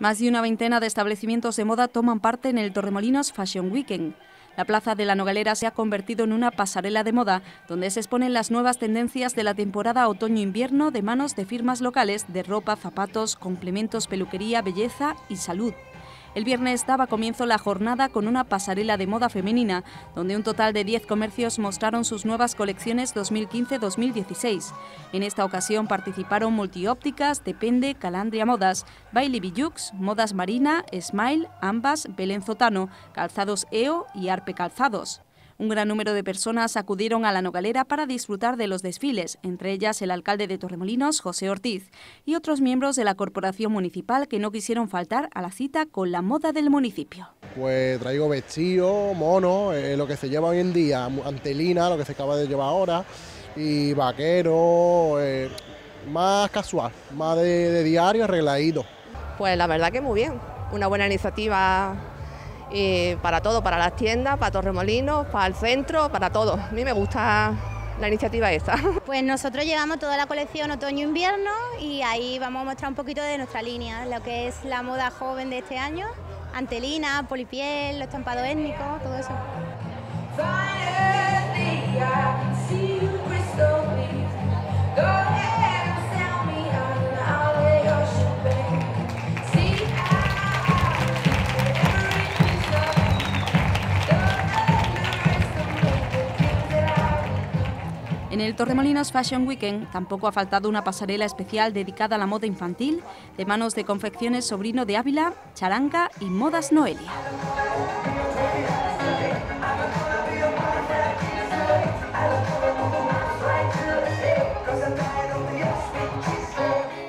Más de una veintena de establecimientos de moda toman parte en el Torremolinos Fashion Weekend. La Plaza de la Nogalera se ha convertido en una pasarela de moda, donde se exponen las nuevas tendencias de la temporada otoño-invierno de manos de firmas locales de ropa, zapatos, complementos, peluquería, belleza y salud. El viernes daba comienzo la jornada con una pasarela de moda femenina, donde un total de 10 comercios mostraron sus nuevas colecciones 2015-2016. En esta ocasión participaron Multiópticas, Depende, Calandria Modas, Bailey Bijux, Modas Marina, Smile, Ambas, Belén Zotano, Calzados EO y Arpe Calzados. Un gran número de personas acudieron a la Nogalera para disfrutar de los desfiles, entre ellas el alcalde de Torremolinos, José Ortiz, y otros miembros de la corporación municipal que no quisieron faltar a la cita con la moda del municipio. Pues traigo vestido, mono, eh, lo que se lleva hoy en día, antelina, lo que se acaba de llevar ahora, y vaquero, eh, más casual, más de, de diario, arregladito. Pues la verdad que muy bien, una buena iniciativa y para todo, para las tiendas, para Torremolinos, para el centro, para todo. A mí me gusta la iniciativa esta. Pues nosotros llevamos toda la colección otoño-invierno y ahí vamos a mostrar un poquito de nuestra línea, lo que es la moda joven de este año, antelina, polipiel, los estampados étnicos, todo eso. En el Torremolinos Fashion Weekend tampoco ha faltado una pasarela especial dedicada a la moda infantil de manos de confecciones Sobrino de Ávila, Charanga y Modas Noelia.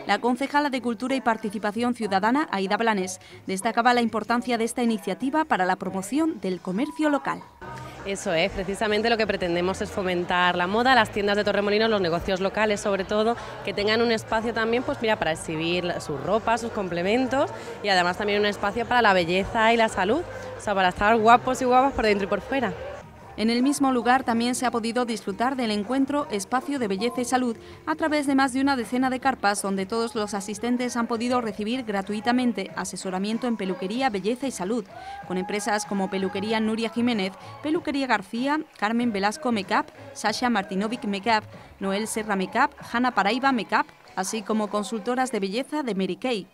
La concejala de Cultura y Participación Ciudadana, Aida Blanes, destacaba la importancia de esta iniciativa para la promoción del comercio local. Eso es, precisamente lo que pretendemos es fomentar la moda, las tiendas de Torremolinos, los negocios locales sobre todo, que tengan un espacio también pues mira, para exhibir su ropa, sus complementos y además también un espacio para la belleza y la salud, o sea, para estar guapos y guapas por dentro y por fuera. En el mismo lugar también se ha podido disfrutar del encuentro Espacio de Belleza y Salud a través de más de una decena de carpas donde todos los asistentes han podido recibir gratuitamente asesoramiento en peluquería, belleza y salud, con empresas como Peluquería Nuria Jiménez, Peluquería García, Carmen Velasco Makeup, Sasha Martinovic Makeup, Noel Serra Makeup, Hanna Paraiba Makeup, así como consultoras de belleza de Mary Kay.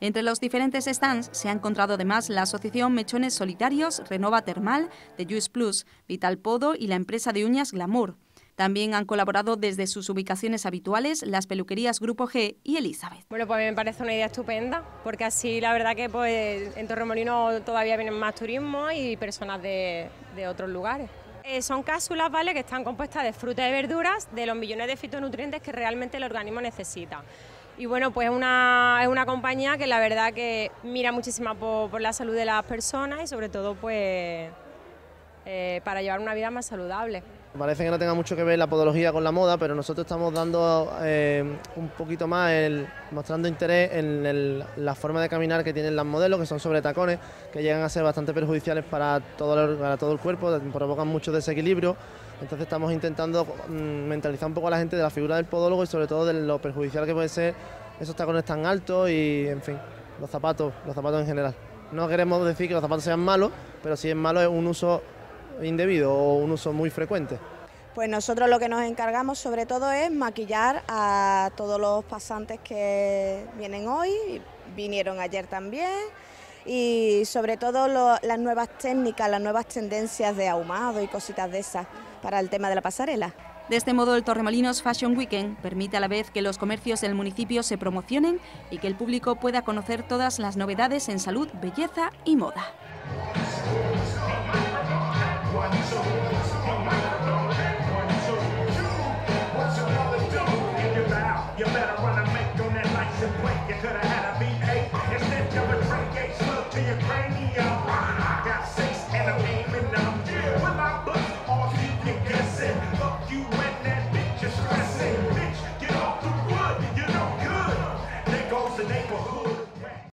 Entre los diferentes stands se ha encontrado además la Asociación Mechones Solitarios, Renova Termal, de Juice Plus, Vital Podo y la empresa de uñas Glamour. También han colaborado desde sus ubicaciones habituales las peluquerías Grupo G y Elizabeth. Bueno, pues a mí me parece una idea estupenda, porque así la verdad que pues, en Torremolino todavía vienen más turismo y personas de, de otros lugares. Eh, son cápsulas ¿vale? que están compuestas de frutas y verduras, de los millones de fitonutrientes que realmente el organismo necesita. Y bueno, pues una, es una compañía que la verdad que mira muchísimo por, la salud de las personas y sobre todo pues eh, para llevar una vida más saludable. Parece que no tenga mucho que ver la podología con la moda, pero nosotros estamos dando eh, un poquito más, mostrando interés en la forma de caminar que tienen las modelos, que son sobre tacones, que llegan a ser bastante perjudiciales para todo el, el cuerpo, provocan mucho desequilibrio. Entonces estamos intentando mm, mentalizar un poco a la gente de la figura del podólogo y sobre todo de lo perjudicial que puede ser esos tacones tan altos y, en fin, los zapatos, los zapatos en general. No queremos decir que los zapatos sean malos, pero si es malo es un uso indebido o un uso muy frecuente. Pues nosotros lo que nos encargamos sobre todo es maquillar a todos los pasantes que vienen hoy, vinieron ayer también, y sobre todo las nuevas técnicas, las nuevas tendencias de ahumado y cositas de esas para el tema de la pasarela. De este modo, el Torremolinos Fashion Weekend permite a la vez que los comercios del municipio se promocionen y que el público pueda conocer todas las novedades en salud, belleza y moda. You better run and make on that license plate. You could have